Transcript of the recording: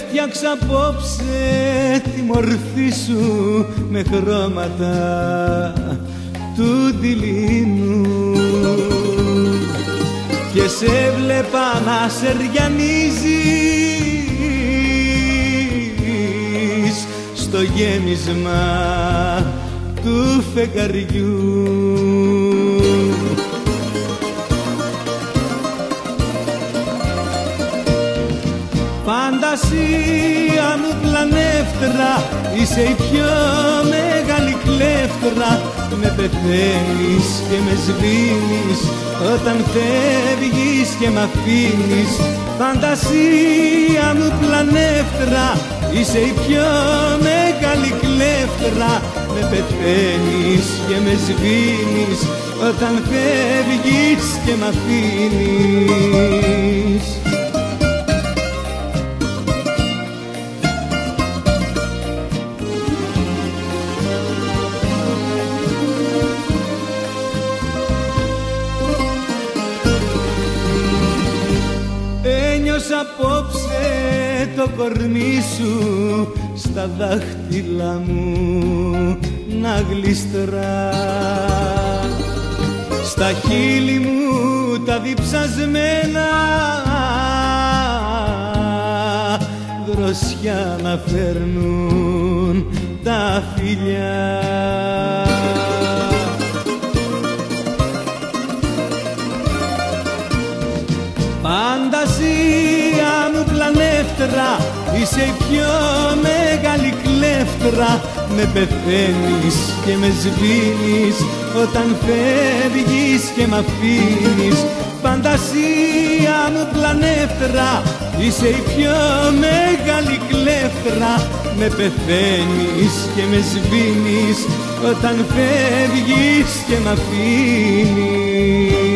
Έφτιαξα απόψε τη μορφή σου με χρώματα του δειλίνου και σε βλέπα να σεριανίζεις στο γέμισμα του φεγγαριού Φαντασία μου πλανεύτρα Είσαι η πιο μεγάλη κλέφτρα. Με πεθαίνεις και με σβήνεις Όταν φεύγεις και μ' αφήνεις. Φαντασία μου πλανεύτρα Είσαι η πιο μεγάλη κλέφτρα. Με πεθαίνεις και με σβήνεις Όταν φεύγεις και μ' αφήνεις Ένιωσα απόψε το κορμί σου στα δάχτυλα μου να γλιστρά. Στα χείλη μου τα διψασμένα δροσιά να φέρνουν τα φιλιά Φαντασία μου πλανεύτρα Είσαι η πιο μεγάλη κλέφτρα. Με πεθαίνεις και με σβήνεις Όταν φεύγεις και μ' αφήνεις. Φαντασία μου πλανεύτρα Είσαι η πιο μεγάλη κλέφτρα. Με πεθαίνεις και με σβήνεις Όταν φεύγεις και μ' αφήνεις